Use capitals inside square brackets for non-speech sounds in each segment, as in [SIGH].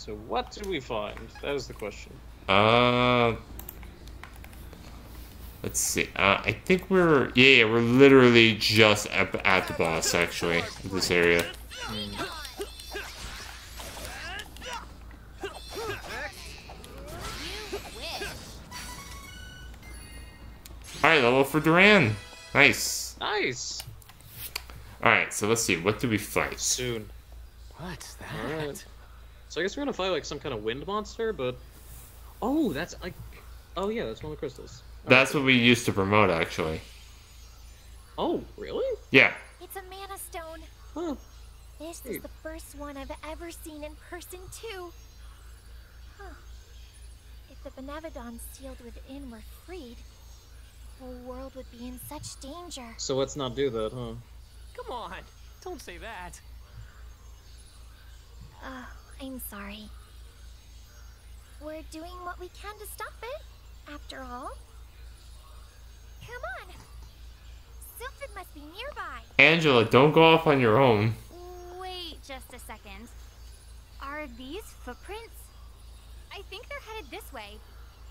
So what did we find? That is the question. Uh, let's see. Uh, I think we're yeah, yeah we're literally just at, at the boss actually in this area. All right, level for Duran. Nice. Nice. All right, so let's see. What do we fight? Soon. What's that? Alright. So I guess we're gonna fight like some kind of wind monster, but oh, that's like, oh yeah, that's one of the crystals. That's what we used to promote actually. Oh, really? Yeah. It's a mana stone. Huh. This is the first one I've ever seen in person, too. Huh. If the Benevodons sealed within were freed, the whole world would be in such danger. So let's not do that, huh? Come on, don't say that. Oh, I'm sorry. We're doing what we can to stop it, after all. Come on! Sylphid must be nearby. Angela, don't go off on your own. Wait just a second. Are these footprints? I think they're headed this way.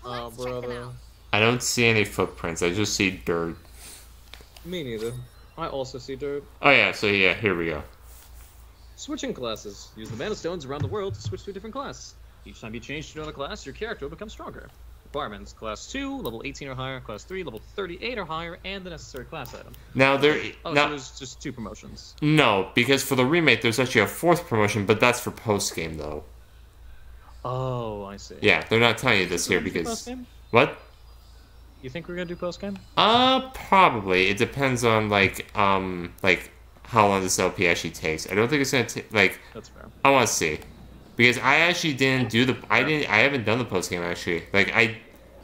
Oh, Let's check them out. I don't see any footprints. I just see dirt. Me neither. I also see dirt. Oh yeah, so yeah, here we go. Switching classes. Use the mana stones around the world to switch to a different class. Each time you change to another class, your character will become stronger. Requirements: Class 2, level 18 or higher, Class 3, level 38 or higher, and the necessary class item. Now there, Oh, so now there's just two promotions. no, because for the remake there's actually a fourth promotion, but that's for post game though. Oh, I see. Yeah, they're not telling you this here We're gonna do because what? You think we're gonna do post game? Uh, probably. It depends on like um like how long this LP actually takes. I don't think it's gonna take like That's fair. I want to see because I actually didn't do the I didn't I haven't done the post game actually. Like I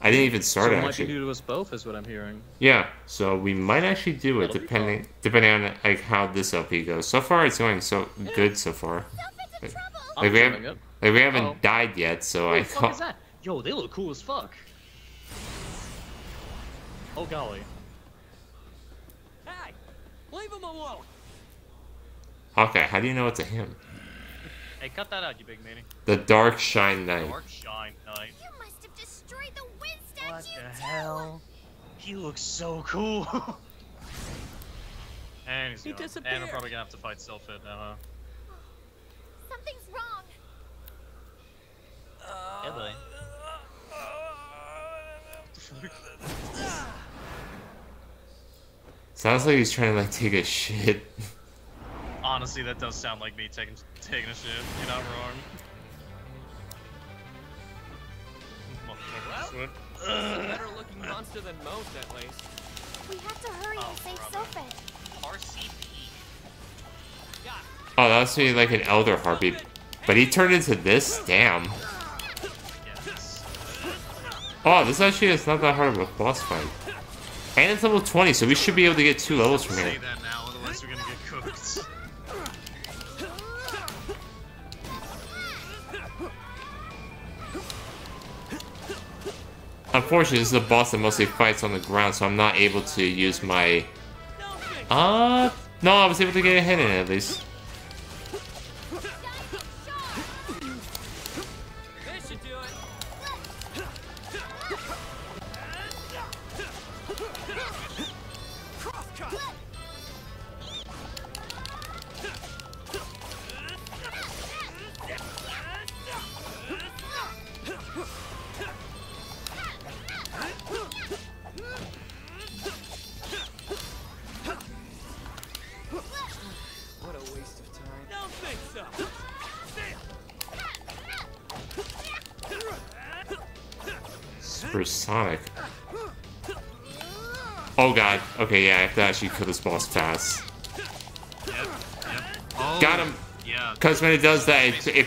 I didn't even So start it it might be actually. new to us both, is what I'm hearing. Yeah, so we might actually do it That'll depending depending on like how this LP goes. So far, it's going so good so far. Sylphid's in trouble! I'm Like we haven't it. like we haven't Uh-oh. died yet, so What I the fuck thought. is that? Yo, they look cool as fuck. Oh golly. Hey, leave him alone. Okay, how do you know it's a him? Hey, cut that out, you big meanie. The Dark Shine Knight. Dark Shine Knight. You must have destroyed the wind What statue, the too! hell? He looks so cool. [LAUGHS] and he's He gone. And we're probably gonna have to fight Sylphid now, huh? [SIGHS] Something's wrong. Uh, yeah, buddy. [LAUGHS] Sounds like he's trying to like take a shit. [LAUGHS] Honestly, that does sound like me taking taking a shit. You're not wrong. Motherfucker. Better looking monster than most, at least. We have to hurry Oh, and save brother. Sylphid. RCP. Oh, that was me like an Elder harpy, But he turned into this? Damn. Oh, this actually is not that hard of a boss fight. And it's level 20, so we should be able to get two levels from Say here. Unfortunately, this is a boss that mostly fights on the ground, so I'm not able to use my... Uh, no, I was able to get a hit in it at least. Okay, yeah, I have to actually kill this boss fast. Yep, yep. Oh, Got him. Yeah. Because when it does that, it, it,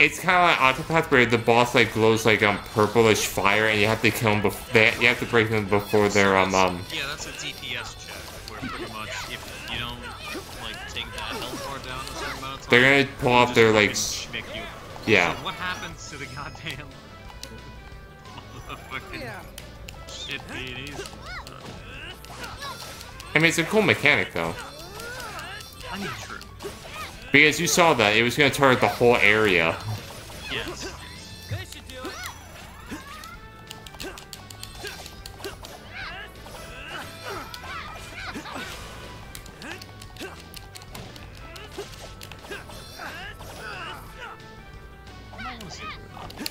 it's kind of like Octopath where the boss like glows like um purplish fire, and you have to kill them before they, you have to break them before they're um um. Yeah, that's a DPS check, where pretty much if you don't like take that health bar down a certain amount of time, They're gonna pull off their like you. yeah. So what happens to the goddamn [LAUGHS] motherfucking shit beaties? I mean, it's a cool mechanic though, I mean, true. because you saw that it was gonna target the whole area. Yes. This should do it. I'm not gonna say it.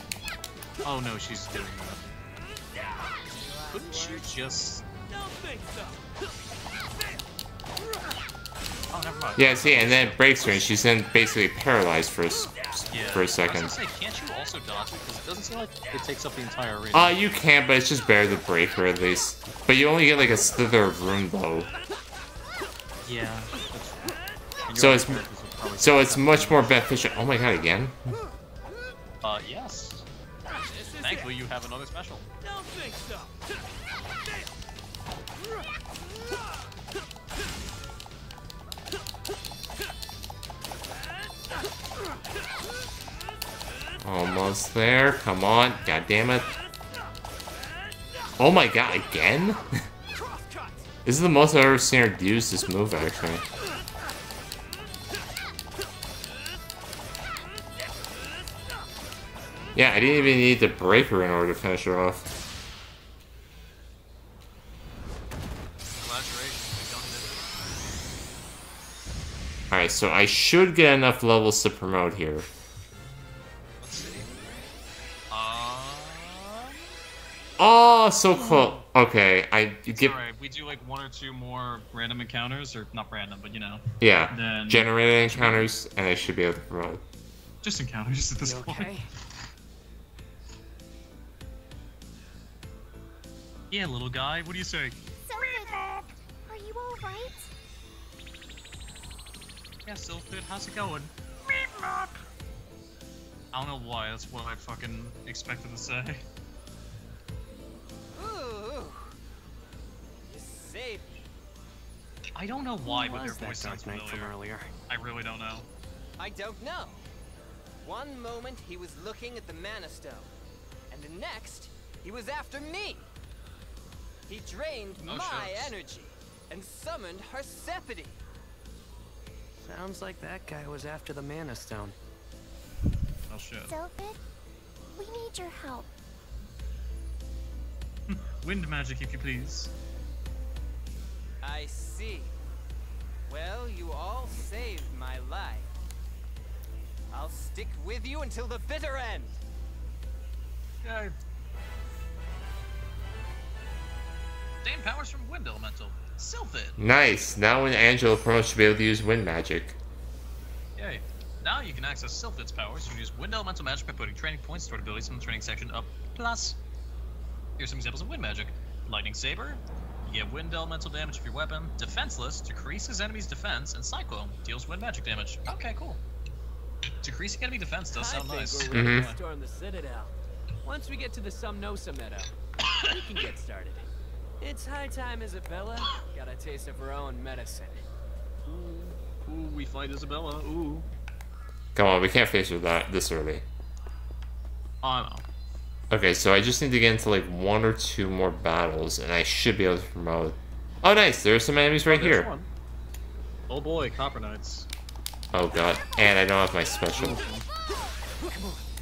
Oh no, she's doing that. Couldn't you just? Never mind. Yeah, see, and then it breaks her, and she's then basically paralyzed for a, Yeah. for I a was second. gonna say, can't you also dodge it? Because it doesn't seem like it takes up the entire arena. Uh, you can, but it's just better to break her at least. But you only get like a slither of room though. yeah. That's true. So it's- other characters would probably So it's much more beneficial. Oh my god, again? Uh, yes. Thankfully, you have another special. Don't think so. Almost there. Come on. God damn it. Oh my god, again? [LAUGHS] this is the most I've ever seen her use this move, actually. Yeah, I didn't even need to break her in order to finish her off. Alright, so I should get enough levels to promote here. Oh, so close. Okay, I it's get. alright. We do like one or two more random encounters, or not random, but you know, Yeah, Then- generated encounters, and I should be able to promote. just encounters at this You point. Yeah, little guy. What do you say? Sylphid, are you alright? Yeah, Sylphid, how's it going? I don't know why. That's what I fucking expected to say. You. I don't know why, Who but their was voice sounds Dark Knight from earlier? I really don't know. I don't know. One moment he was looking at the Mana Stone, and the next he was after me. He drained Oh, my shucks. energy and summoned Persephone. Sounds like that guy was after the Mana Stone. Oh shit. Sylphid, we need your help. [LAUGHS] Wind magic, if you please. I see. Well, you all saved my life. I'll stick with you until the bitter end. Yay. Same powers from Wind Elemental. Sylphid. Nice. Now when Angela promotes, she'll be able to use wind magic. Yay. Now you can access Sylphid's powers. You can use Wind Elemental magic by putting training points stored abilities in the training section up. Plus, here's some examples of wind magic. Lightning Saber. You get wind elemental damage of your weapon. Defenseless decreases enemy's defense, and Cyclone deals wind magic damage. Okay, cool. Decreasing enemy defense does I sound think nice. we're ready to mm-hmm. storm the Citadel. Once we get to the Sumnosa Meadow, we can get started. It's high time Isabella got a taste of her own medicine. Ooh, ooh, we fight Isabella. Ooh. Come on, we can't face her that this early. I know. Okay, so I just need to get into like one or two more battles, and I should be able to promote. Oh, nice. There are some enemies right oh, There's here. one. Oh boy, Copper Knights. Oh god, and I don't have my special.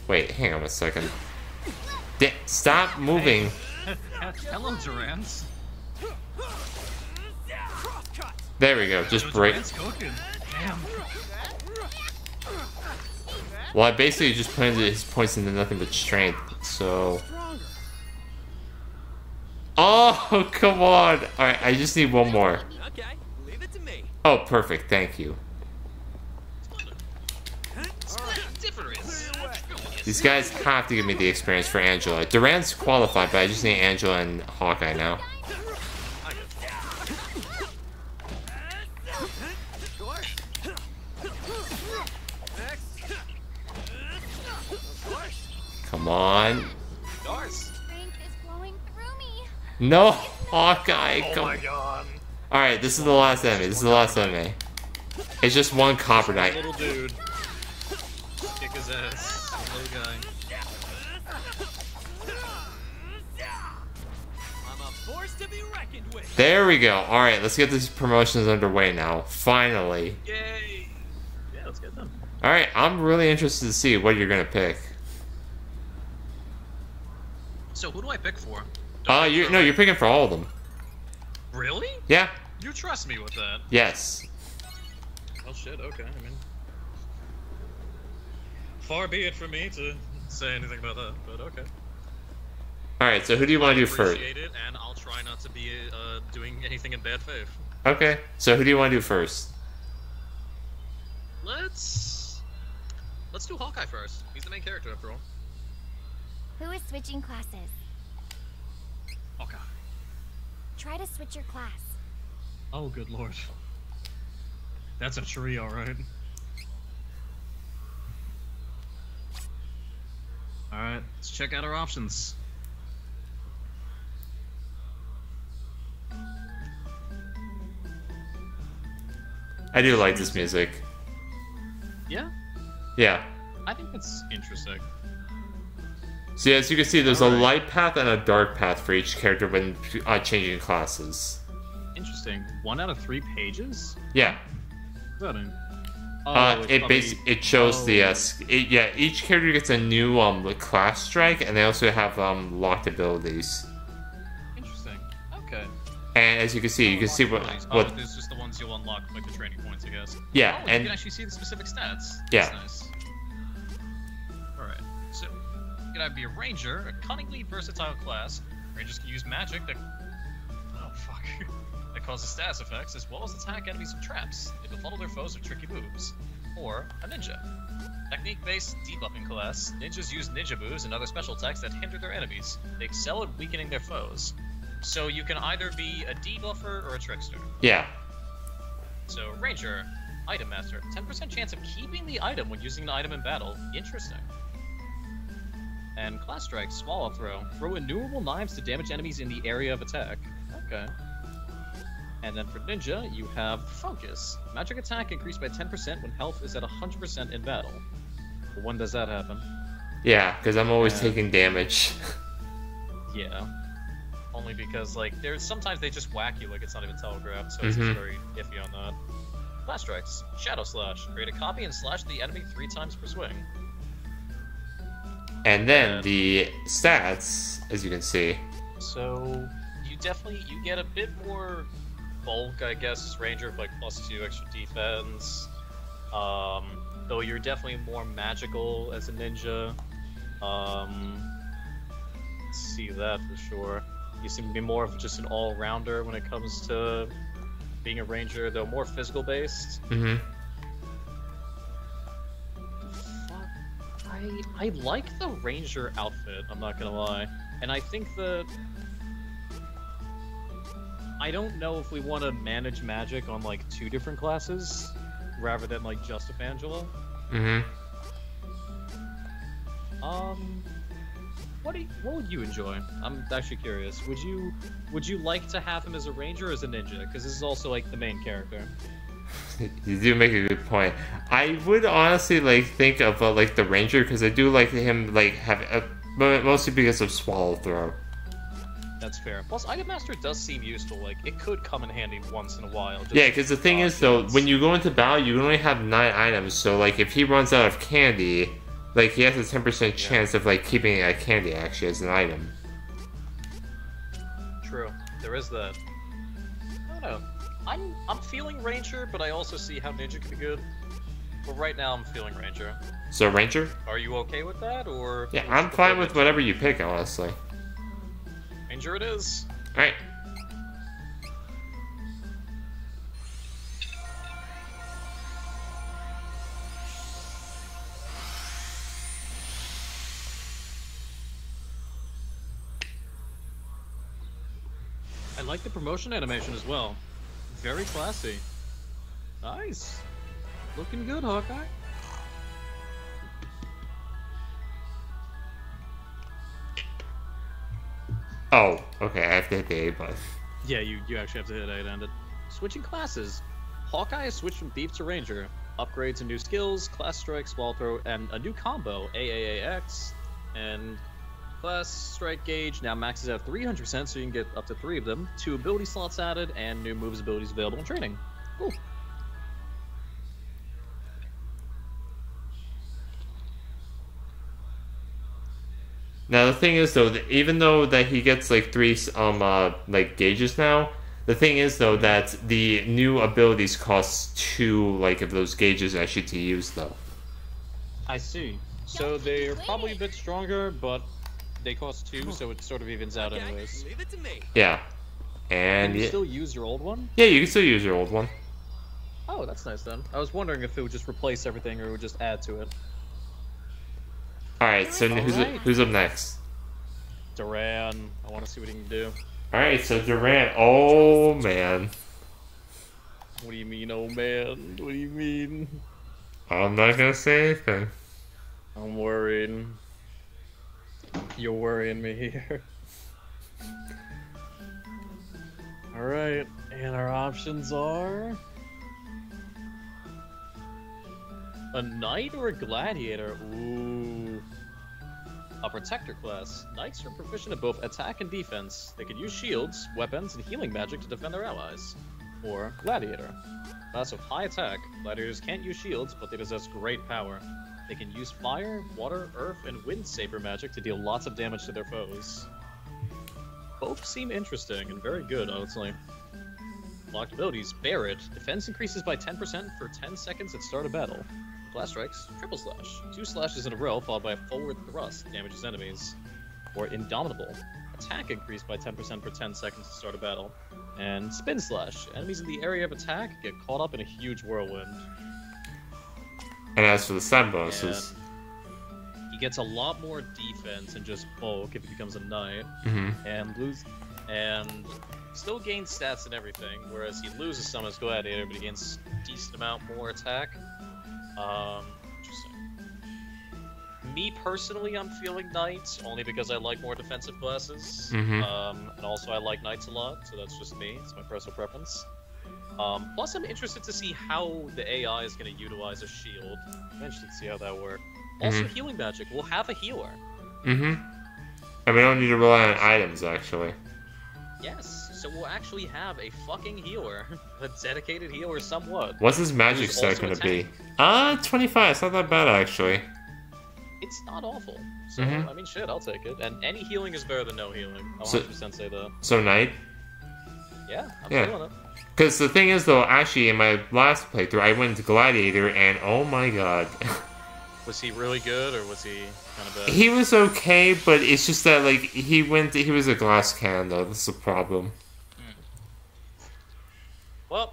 Wait, hang on a second. Da- stop moving. Hello, [LAUGHS] Duran. There we go. Just break. Duran's cooking. Damn. Well, I basically just into his points into nothing but strength. So. Oh, [LAUGHS] come on. All right, I just need one more. Okay, leave it to me. Oh, perfect. Thank you. These guys have to give me the experience for Angela. Duran's qualified, but I just need Angela and Hawkeye now. Come on. Strength is flowing through me. No, Hawkeye. Oh Come my god. All right, this is the last enemy. This is the last enemy. It's just one copper knight. Little dude. Kick his ass. Little guy. I'm a force to be reckoned with. There we go. All right, let's get these promotions underway now. Finally. Yay. Yeah, let's get them. All right, I'm really interested to see what you're gonna pick. So who do I pick for? Uh, you no, you're picking for all of them. Really? Yeah. You trust me with that? Yes. Oh shit. Okay. I mean, far be it from me to say anything about that, but okay. All right. So who do you want to do first? Appreciate it, and I'll try not to be uh, doing anything in bad faith. Okay. So who do you want to do first? Let's let's do Hawkeye first. He's the main character after all. Who is switching classes? Hawkeye. Try to switch your class. Oh, good lord. That's a tree, alright. Alright, let's check out our options. I do like this music. Yeah, Yeah. I think it's interesting. So as you can see, there's a light path and a dark path for each character when uh, changing classes. Interesting. One out of three pages? Yeah. What's that? Oh, Uh, it bas- it shows the oh. uh, it, yeah each character gets a new um class strike and they also have um locked abilities. Interesting. Okay. And as you can see, you can see what Abilities. what Oh, there's just the ones you'll unlock with the training points, I guess. yeah Oh, you can actually see the specific stats. Yeah. That's nice. Can either be a ranger, a cunningly versatile class. Rangers can use magic that. Oh, fuck. [LAUGHS] that causes status effects, as well as attack enemies with traps. They befuddle their foes with tricky moves. Or a ninja. Technique based debuffing class, ninjas use ninja moves and other special attacks that hinder their enemies. They excel at weakening their foes. So you can either be a debuffer or a trickster. yeah So, Ranger, Item Master, 10% chance of keeping the item when using an item in battle. Interesting. And Class Strike, Swallow Throw. Throw innumerable knives to damage enemies in the area of attack. Okay. And then for Ninja, you have Focus. Magic attack increased by 10% when health is at 100% in battle. But when does that happen? yeah because I'm always Yeah. taking damage. [LAUGHS] Yeah. Only because, like, there's sometimes they just whack you like it's not even telegraphed, so it's Mhm. just very iffy on that. Class strikes. Shadow slash. Create a copy and slash the enemy three times per swing. And then the stats, as you can see, So you definitely you get a bit more bulk, I guess, as Ranger, like plus two extra defense. Um, though you're definitely more magical as a ninja. Um, see that for sure. You seem to be more of just an all-rounder when it comes to being a ranger, though more physical based. hmm I I like the ranger outfit. I'm not gonna lie, and I think that I don't know if we want to manage magic on like two different classes, rather than like just Evangela. hmm Um, what do you, what would you enjoy? I'm actually curious. Would you would you like to have him as a ranger or as a ninja? Because this is also like the main character. [LAUGHS] You do make a good point. I would honestly like think of uh, like the ranger because I do like him like have uh, mo- mostly because of swallow throw. That's fair. Plus, Item Master does seem useful. Like it could come in handy once in a while. Yeah, because the thing is though, when you go into battle, you only have nine items. So like, if he runs out of candy, like he has a ten percent chance of like keeping a candy actually as an item. True. There is that. I don't know. I'm I'm feeling Ranger, but I also see how Ninja can be good. But right now, I'm feeling Ranger. So ranger, Are you okay with that, or? yeah, I'm fine with Ninja? whatever you pick, honestly. Ranger it is. All right. I like the promotion animation as well. Very classy. Nice. Looking good, Hawkeye. Oh, okay. I have to hit the A button. Yeah, you, you actually have to hit 8 it. Switching classes. Hawkeye is switched from Thief to Ranger. Upgrades and new skills, class strike, swallow throw, and a new combo, AAAX. And class strike gauge now maxes out 300%, so you can get up to three of them. Two ability slots added, and new moves abilities available in training. Cool. Now the thing is though, that even though that he gets like three um uh, like gauges now, the thing is though that the new abilities cost two like of those gauges actually to use though. I see. So they're probably a bit stronger, but they cost two, so it sort of evens out anyways. leave it to me. Yeah, and Can you yeah, still use your old one? yeah, you can still use your old one. Oh, that's nice then. I was wondering if it would just replace everything or it would just add to it. All right, so who's Alright. who's up next? Duran, I want to see what he can do. All right, so Duran. Oh man, What do you mean, oh man? What do you mean? I'm not gonna say anything. I'm worried. You're worrying me here. Alright, and our options are. A knight or a gladiator? Ooh. A protector class. Knights are proficient at both attack and defense. They can use shields, weapons, and healing magic to defend their allies. Or gladiator. Class of high attack. Gladiators can't use shields, but they possess great power. They can use fire, water, earth, and wind saber magic to deal lots of damage to their foes. Both seem interesting and very good, honestly. Locked abilities, Barret. Defense increases by 10% for 10 seconds at start of battle. Blast strikes, triple slash. Two slashes in a row followed by a forward thrust damages enemies. Or Indomitable. Attack increased by 10% for 10 seconds at start of battle. And Spin Slash. Enemies in the area of attack get caught up in a huge whirlwind. And as for the bonuses, He gets a lot more defense and just bulk if he becomes a knight. hmm and lose and still gains stats and everything, whereas he loses some as gladiator, but he gains decent amount more attack. Um, interesting. Me personally, I'm feeling knights only because I like more defensive classes, Mhm. um, and also I like knights a lot, so that's just me. It's my personal preference. Um, plus, I'm interested to see how the AI is going to utilize a shield. I'm interested to see how that works. Also, Mhm. healing magic. We'll have a healer. hmm And we don't need to rely on items actually. Yes, so we'll actually have a fucking healer. [LAUGHS] a dedicated healer somewhat. What's his magic Who's stat gonna be? attack. Uh, 25. It's not that bad actually. It's not awful. So, Mhm. I mean, shit, I'll take it. And any healing is better than no healing. I'll So- 100% say that. So knight. Yeah, I'm Yeah. feeling it. Because the thing is though, actually in my last playthrough, I went to Gladiator, and oh my god, [LAUGHS] Was he really good, or was he kind of bad? he was okay, but it's just that like he went, he was a glass can though. That's the problem. Well,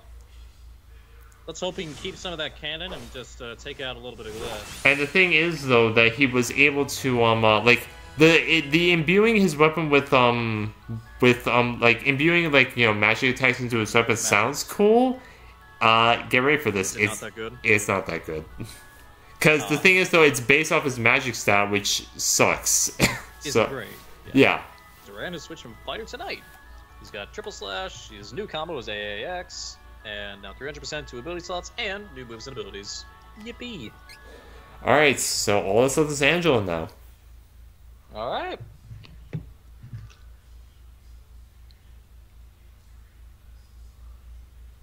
let's hope he can keep some of that cannon and just uh, take out a little bit of that. And the thing is though that he was able to um uh, like the it, the imbuing his weapon with um with um like imbuing like you know magic attacks into his weapon sounds cool. Uh, get ready for this. Is it not that good? it's not that good. [LAUGHS] Because the thing is though, it's based off his magic stat, which sucks. [LAUGHS] So great. yeah. Duran is switched from fighter tonight. He's got triple slash, his new combo is AAX, and now 300% to ability slots and new moves and abilities. Yippee! All right, so all this stuff is Angela now. Alright.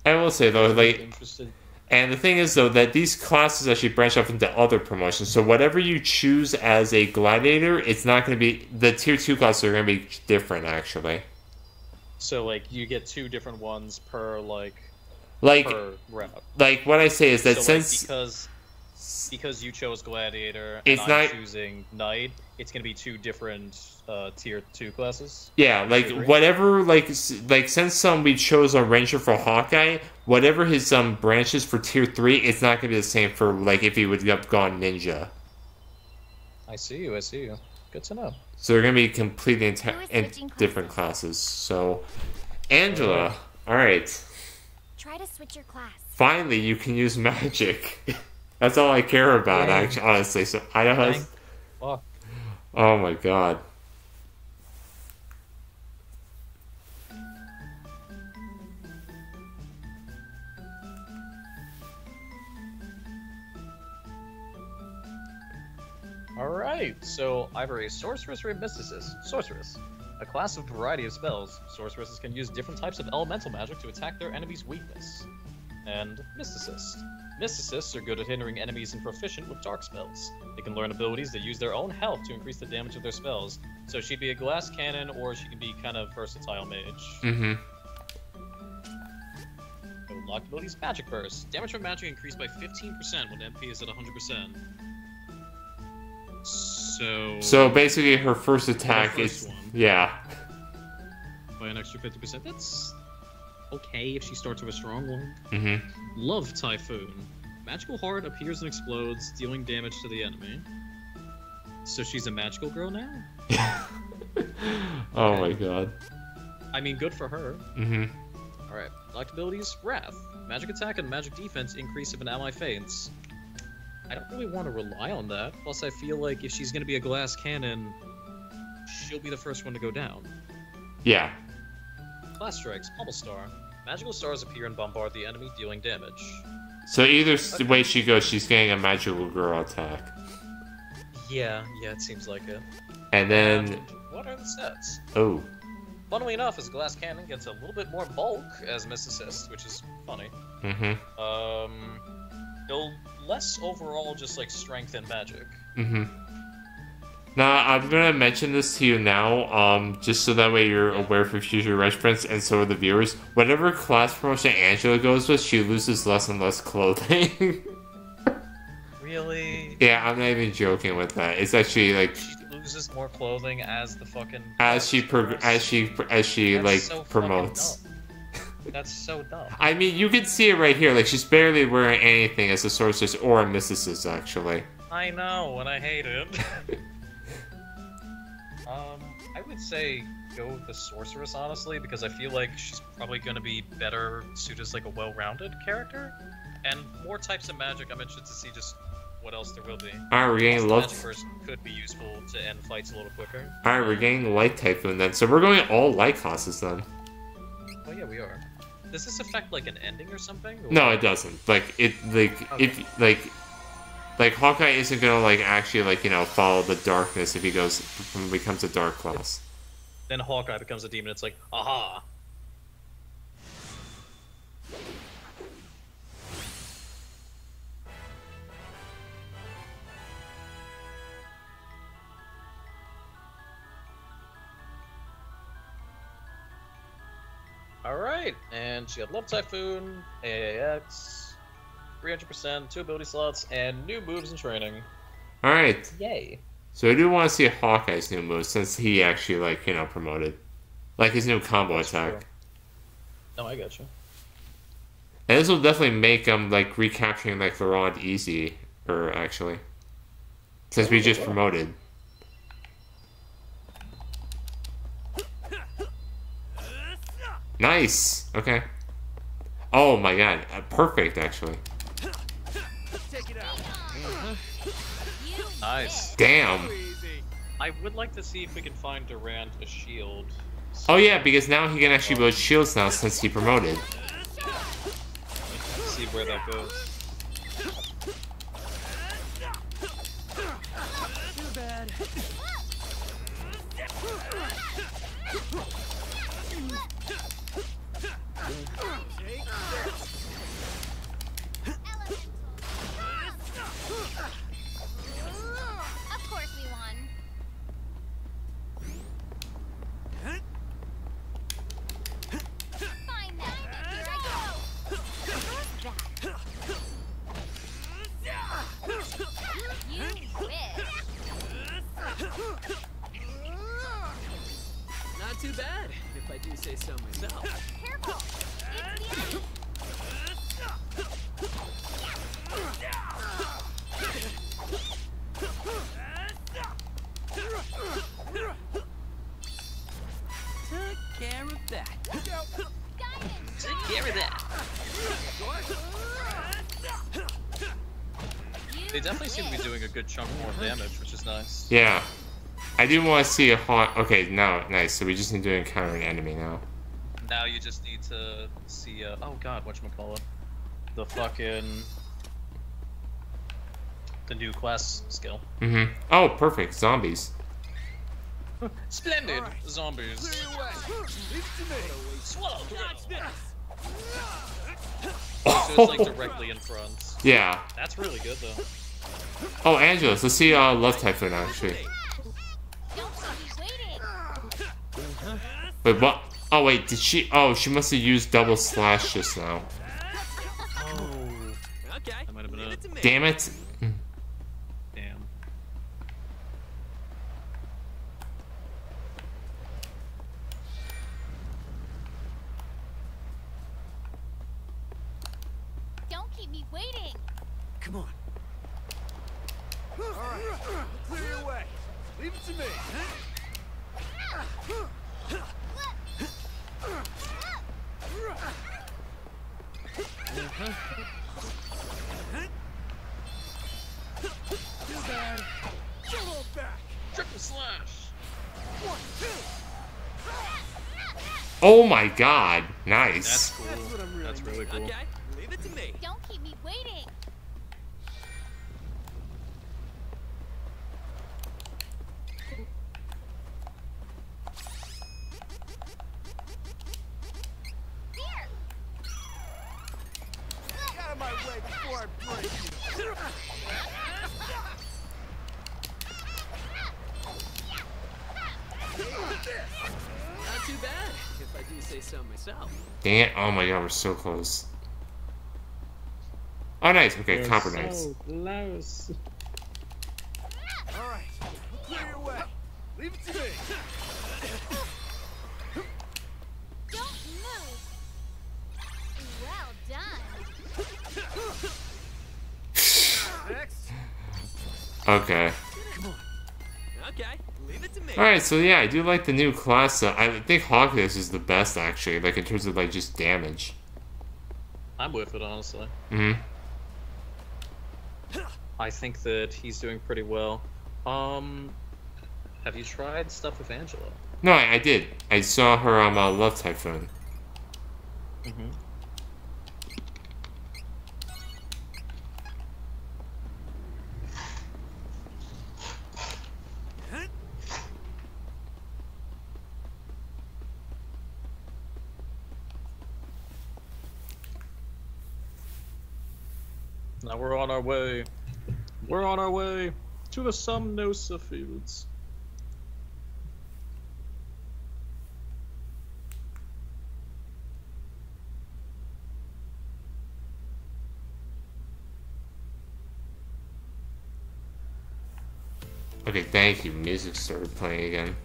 I will say though, like, Interested. and the thing is though that these classes actually branch off into other promotions. So whatever you choose as a gladiator, it's not going to be the tier two classes are going to be different actually. So, like, you get two different ones per, like, Like, per like what I say is that so, like, since because because you chose gladiator and It's I'm not- choosing knight, it's gonna be two different uh, tier two classes. Yeah, like whatever, like like since um we chose a ranger for Hawkeye, whatever his um branches for tier three, it's not gonna be the same for like if he would have gone ninja. I see you. I see you. Good to know. So they're gonna be completely enti- Who is in different classes. So, Angela, all right, Try to switch your class. finally you can use magic. [LAUGHS] That's all I care about, Yay. actually, honestly. So I know how. Thank fuck. Oh my god. Alright, so either a sorceress or a mysticist. Sorceress. A class of variety of spells. Sorceresses can use different types of elemental magic to attack their enemy's weakness. And mysticist. Mysticists are good at hindering enemies and proficient with dark spells. They can learn abilities that use their own health to increase the damage of their spells. So she'd be a glass cannon, or she can be kind of versatile mage. Mm-hmm. Unlocked abilities Magic Burst. Damage from magic increased by 15% when MP is at 100%. So. So basically, her first attack first is one. yeah. by an extra 50%. That's okay if she starts with a strong one. Mm-hmm. Love Typhoon. Magical heart appears and explodes, dealing damage to the enemy. So she's a magical girl now? [LAUGHS] oh my god. I mean, good for her. Mm-hmm. Alright, locked abilities Wrath. Magic attack and magic defense increase if an ally faints. I don't really want to rely on that. Plus, I feel like if she's going to be a glass cannon, she'll be the first one to go down. Yeah. Class strikes, Pummel Star. Magical stars appear and bombard the enemy, dealing damage. So either s way she goes, she's getting a magical girl attack, Yeah, yeah, it seems like it. and then what are the stats? oh, Funnily enough, his glass cannon gets a little bit more bulk as Miss Assist, which is funny. mm-hmm, Um, he'll less overall just like strength and magic. mm-hmm. Now I'm gonna mention this to you now, um, just so that way you're aware for future reference, and so are the viewers. Whatever class promotion Angela goes with, she loses less and less clothing. [LAUGHS] Really? yeah, I'm not even joking with that. It's actually like She loses more clothing as the fucking as she as she as she That's like so promotes. That's so dumb. [LAUGHS] I mean, you can see it right here. Like she's barely wearing anything as a sorceress or a mysticist, actually. I know, and I hate it. [LAUGHS] um, I would say go with the sorceress honestly, because I feel like she's probably going to be better suited as like a well-rounded character, and more types of magic. I'm interested to see just what else there will be. All right, we're getting Also, love. Magic could be useful to end fights a little quicker. Right, we're light typhoon then. So we're going all light classes then. Oh yeah, we are. Does this affect like an ending or something? or- No, it doesn't. Like it, like if like, like Hawkeye isn't gonna like actually like you know follow the darkness if he goes becomes a dark class. Then Hawkeye becomes a demon. It's like, aha. Alright, and she got Love Typhoon, AAX, 300%, two ability slots, and new moves and training. All right, Yay. so I do want to see Hawkeye's new move since he actually like you know promoted, like his new combo That's attack. true. No, I got you. And this will definitely make him like recapturing like Laurent easy, or actually, since we just promoted. Nice. Okay. Oh my god, uh, perfect actually. Nice. Damn. I would like to see if we can find Duran a shield. Oh yeah, because now he can actually build shields now since he promoted. See where that goes. Too bad. Definitely seem to be doing a good chunk more damage, which is nice. Yeah. I do want to see a haunt. Okay, now nice. So we just need to encounter an enemy now. Now you just need to see. Uh, oh God, what call it? The fucking the new class skill. Mm-hmm. Oh, perfect. Zombies. [LAUGHS] Splendid zombies. Swallow. Watch this. So it's like directly in front. Yeah. That's really good though. Oh, Angela, Let's see uh, Love Typhoon actually. Don't keep me waiting. Wait, what? Oh, wait. Did she? Oh, she must have used double slash just now. Okay. That might have been Leave it. it to me. Damn it. Damn. Don't keep me waiting. Come on. All right, clear your way. Leave it to me. Too bad. Get all back. Triple slash. One, two. Oh my god. That's Nice. cool. That's what I'm really That's really cool. Okay. Leave it to me. Don't keep me waiting. Here. Get out of my way before I break you. Not too bad, if I do say so myself. Dang it. Oh my god, we're so close. Oh, nice. Okay, Copper Knights. close. All right, clear your way. Leave it to me. Don't move. Well done. Next. [LAUGHS] Okay. Okay. Leave it to me. Alright, so yeah, I do like the new class. Uh, I think Hawkness is the best, actually, like in terms of like just damage. I'm with it honestly. hmm I think that he's doing pretty well. Um, have you tried stuff with Angela? No, I, I did. I saw her on uh, Love Typhoon. Mm-hmm. Now we're on our way. We're on our way to the Sumnosa Fields. Okay, thank you. Music started playing again.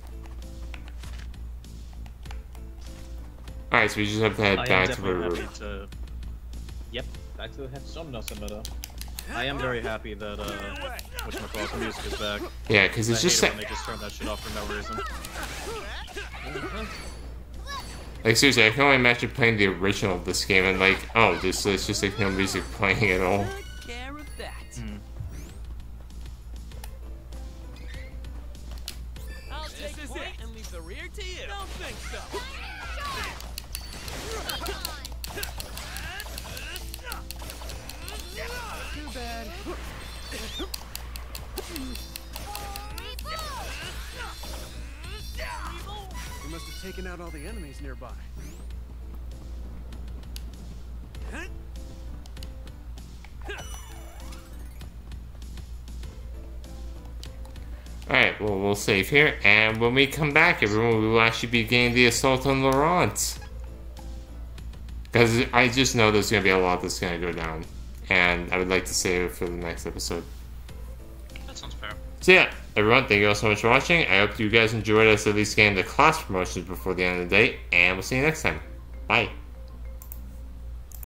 Alright, so we just have to head I back to definitely where back to the Sumnosa Meadow. I am very happy that uh, whatchamacallit, the music is back. Yeah, because it's I just hate that, when they just turn that shit off for no reason. [LAUGHS] like seriously, I can only imagine playing the original of this game and like, oh, this there's just like no music [LAUGHS] playing at all. Take care of that. Is it. and leave the rear to you. Don't think so. [LAUGHS] We must have taken out all the enemies nearby. Alright, well, we'll save here, and when we come back, everyone, we will actually be getting the assault on Laurent. Because I just know there's going to be a lot that's going to go down, and I would like to save it for the next episode. That sounds fair. So yeah, everyone, thank you all so much for watching. I hope you guys enjoyed us at least getting the class promotions before the end of the day, and we'll see you next time. Bye.